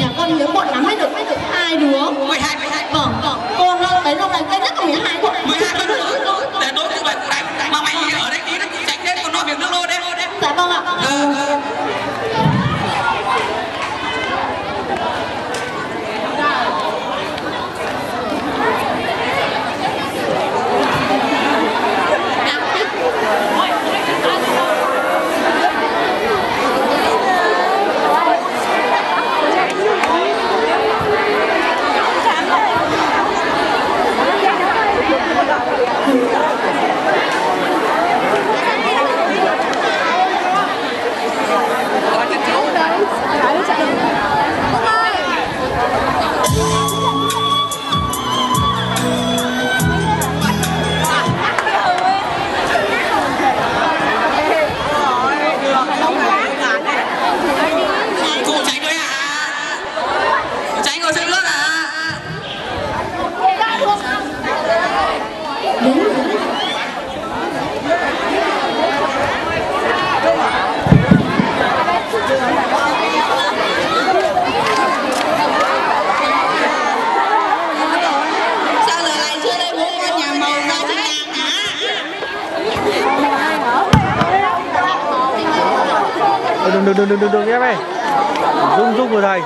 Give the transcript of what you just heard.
nhà con nhớ muộn lắm mới được. Mới được hai đứa đừng đừng đừng đừng đừng đừng ép này rung rung của thầy